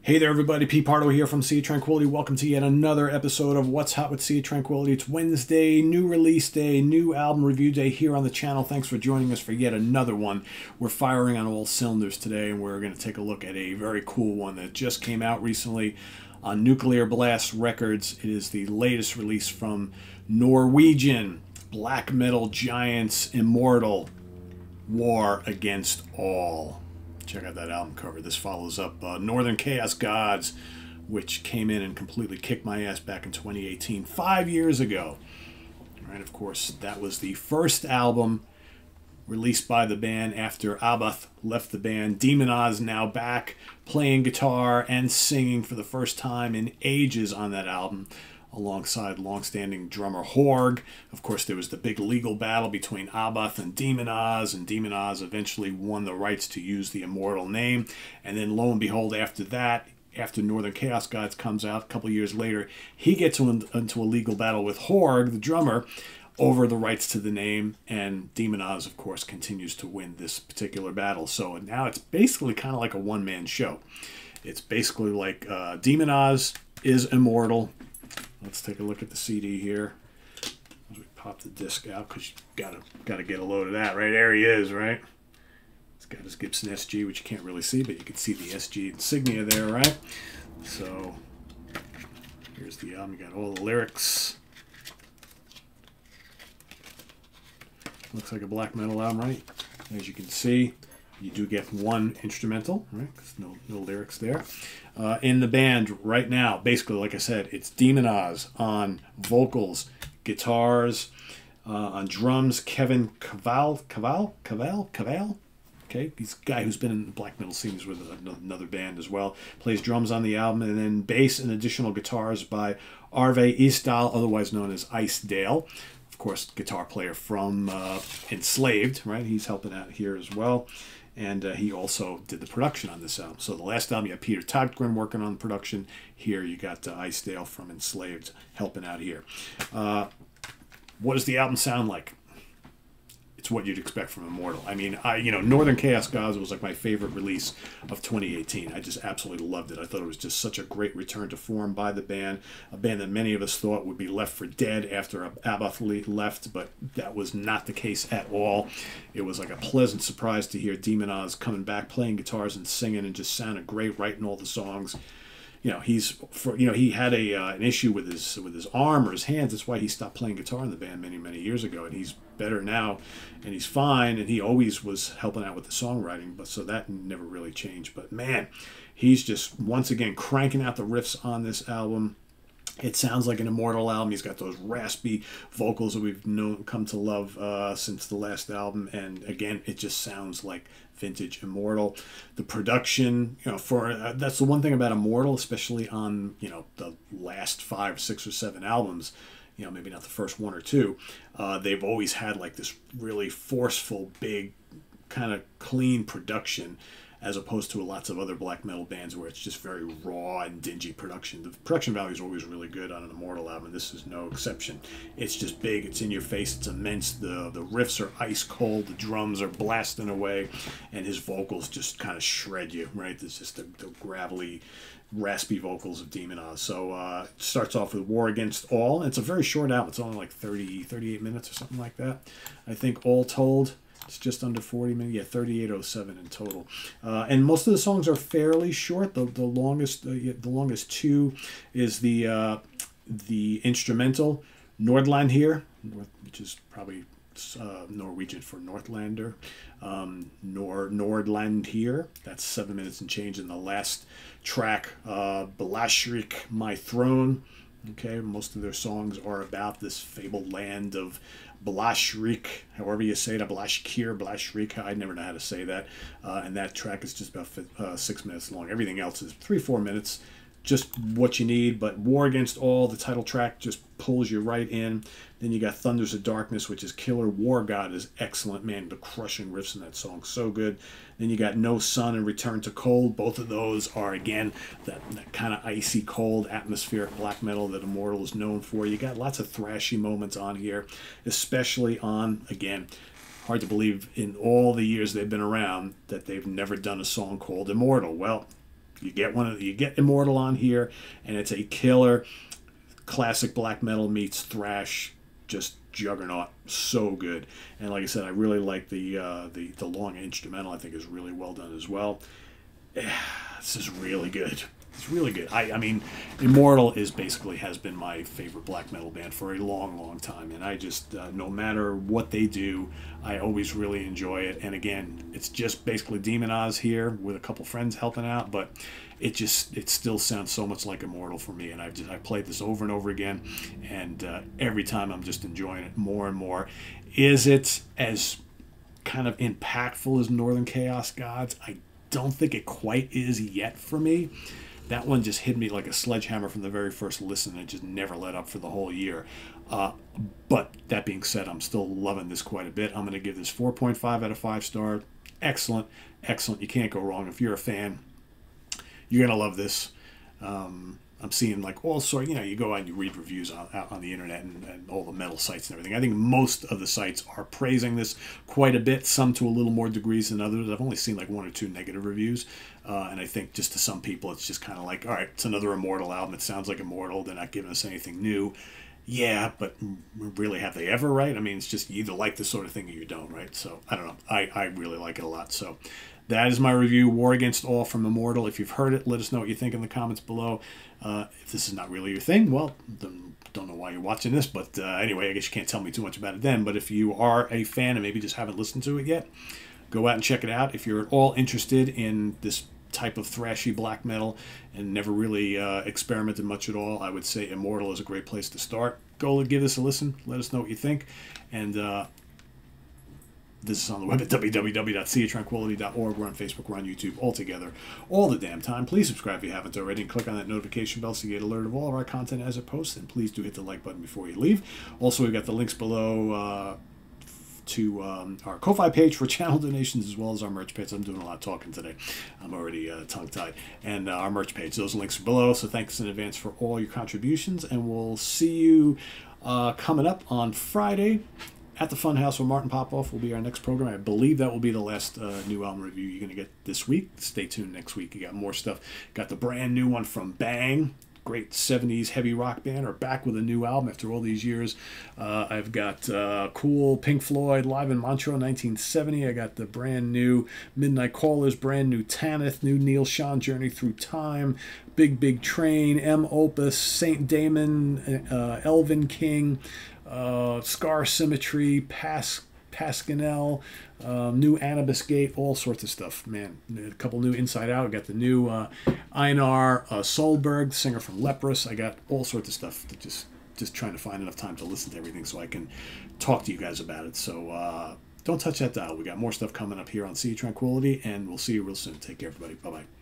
Hey there, everybody. Pete Pardo here from Sea Tranquility. Welcome to yet another episode of What's Hot with Sea Tranquility. It's Wednesday, new release day, new album review day here on the channel. Thanks for joining us for yet another one. We're firing on all cylinders today, and we're going to take a look at a very cool one that just came out recently on Nuclear Blast Records. It is the latest release from Norwegian black metal giants Immortal War Against All check out that album cover. This follows up uh, Northern Chaos Gods, which came in and completely kicked my ass back in 2018, five years ago. Right, of course, that was the first album released by the band after Abbath left the band. Demonaz now back playing guitar and singing for the first time in ages on that album alongside longstanding drummer Horgh. Of course, there was the big legal battle between Abbath and Demonaz, and Demonaz eventually won the rights to use the immortal name. And then, lo and behold, after that, after Northern Chaos Gods comes out a couple years later, he gets into a legal battle with Horgh, the drummer, over the rights to the name, and Demonaz, of course, continues to win this particular battle. So now it's basically kind of like a one man show. It's basically like uh, Demonaz is immortal, Let's take a look at the CD here. As we pop the disc out, because you gotta gotta get a load of that. Right there he is, right? It's got his Gibson SG, which you can't really see, but you can see the SG insignia there, right? So here's the album. You got all the lyrics. Looks like a black metal album, right? As you can see, you do get one instrumental, right? no, no lyrics there. Uh, in the band right now, basically, like I said, it's Demonaz on vocals, guitars, uh, on drums, Kevin Caval, Caval, Caval, Caval. Okay, he's a guy who's been in the black metal scenes with another band as well. Plays drums on the album, and then bass and additional guitars by Arve Isdal, otherwise known as Ice Dale. Of course, guitar player from uh, Enslaved, right? He's helping out here as well and uh, he also did the production on this album. So the last album, you had Peter Tägtgren working on the production. Here you got uh, Ice Dale from Enslaved helping out here. Uh, what does the album sound like? It's what you'd expect from Immortal. I mean, I you know Northern Chaos Gods was like my favorite release of 2018. I just absolutely loved it. I thought it was just such a great return to form by the band, a band that many of us thought would be left for dead after Abbath left, but that was not the case at all. It was like a pleasant surprise to hear Demonaz coming back, playing guitars and singing, and just sounded great, writing all the songs you know he's for you know he had a uh, an issue with his with his arm or his hands. That's why he stopped playing guitar in the band many many years ago. And he's better now and he's fine. And he always was helping out with the songwriting but so that never really changed. But man he's just once again cranking out the riffs on this album it sounds like an immortal album. He's got those raspy vocals that we've known come to love uh, since the last album, and again, it just sounds like vintage immortal. The production you know for uh, that's the one thing about immortal especially on you know the last five six or seven albums you know maybe not the first one or two uh, they've always had like this really forceful big kind of clean production as opposed to lots of other black metal bands where it's just very raw and dingy production. The production value is always really good on an Immortal album. and This is no exception. It's just big. It's in your face. It's immense. The the riffs are ice cold. The drums are blasting away, and his vocals just kind of shred you. Right? It's just the, the gravelly, raspy vocals of Demonaz. So uh, it starts off with War Against All. It's a very short album. It's only like 30, 38 minutes or something like that. I think all told. It's just under 40 minutes. Yeah, 3807 in total. Uh, and most of the songs are fairly short. The, the longest uh, the longest two is the uh, the instrumental Nordlandihr, which is probably uh, Norwegian for Northlander. Um, Nord Nordlandihr. That's seven minutes and change. And the last track, uh, Blashyrkh, My Throne. Okay, most of their songs are about this fabled land of Blashyrkh, however you say it, Blashkir, Blashrik. I never know how to say that. Uh, and that track is just about uh, six minutes long. Everything else is three, four minutes just what you need. But War Against All, the title track, just pulls you right in. Then you got Thunders of Darkness, which is killer. War God is excellent, man. The crushing riffs in that song, so good. Then you got No Sun and Return to Cold. Both of those are, again, that, that kind of icy cold atmospheric black metal that Immortal is known for. You got lots of thrashy moments on here, especially on, again, hard to believe in all the years they've been around that they've never done a song called Immortal. Well, you get one of you get Immortal on here, and it's a killer classic black metal meets thrash, just juggernaut, so good. And like I said, I really like the uh, the the long instrumental. I think is really well done as well. this is really good. It's really good. I, I mean, Immortal is basically has been my favorite black metal band for a long, long time, and I just uh, no matter what they do, I always really enjoy it. And again, it's just basically Demonaz here with a couple friends helping out, but it just it still sounds so much like Immortal for me. And I've just I played this over and over again, and uh, every time I'm just enjoying it more and more. Is it as kind of impactful as Northern Chaos Gods? I don't think it quite is yet for me that one just hit me like a sledgehammer from the very first listen and just never let up for the whole year. Uh, but that being said, I'm still loving this quite a bit. I'm going to give this 4.5 out of 5 star. Excellent, excellent. You can't go wrong. If you're a fan, you're going to love this. Um, I'm seeing like all sort. You know, you go out and you read reviews on, on the internet and, and, all the metal sites and everything. I think most of the sites are praising this quite a bit. Some to a little more degrees than others. I've only seen like one or two negative reviews, uh, and I think just to some people, it's just kind of like, all right, it's another Immortal album. It sounds like Immortal. They're not giving us anything new. Yeah, but really, have they ever, right? I mean, it's just you either like this sort of thing or you don't, right? So I don't know. I, I really like it a lot. So that is my review, War Against All from Immortal. If you've heard it, let us know what you think in the comments below. Uh, if this is not really your thing, well, then don't know why you're watching this, but uh, anyway, I guess you can't tell me too much about it then. But if you are a fan and maybe just haven't listened to it yet, go out and check it out. If you're at all interested in this type of thrashy black metal and never really uh, experimented much at all, I would say Immortal is a great place to start. Go give this a listen. Let us know what you think. And uh, this is on the web at www.seatranquility.org. We're on Facebook, we're on YouTube, all together, all the damn time. Please subscribe if you haven't already and click on that notification bell so you get alert of all of our content as it posts. And please do hit the like button before you leave. Also, we've got the links below. Uh, to um, our Ko-Fi page for channel donations as well as our merch page. I'm doing a lot of talking today. I'm already uh, tongue-tied. And uh, our merch page. Those links are below. So thanks in advance for all your contributions. And we'll see you uh, coming up on Friday at the Funhouse with Martin Popoff will be our next program. I believe that will be the last uh, new album review you're going to get this week. Stay tuned next week. You got more stuff. Got the brand new one from Bang. Great 70s heavy rock band are back with a new album after all these years. Uh, I've got uh, cool Pink Floyd live in Montreux 1970. I got the brand new Midnight Callers, brand new Tanith, new Neal Schon Journey Through Time, Big Big Train, M Opus, Saint Damon, uh, Elvenking uh, Scar Symmetry, Pas Pasquinel, um, new Anubis Gate, all sorts of stuff. Man, a couple new Inside Out. I got the new uh, Einar uh, Solberg, singer from Leprous. I got all sorts of stuff. Just just trying to find enough time to listen to everything so I can talk to you guys about it. So uh, don't touch that dial. We got more stuff coming up here on Sea Tranquility, and we'll see you real soon. Take care, everybody. Bye bye.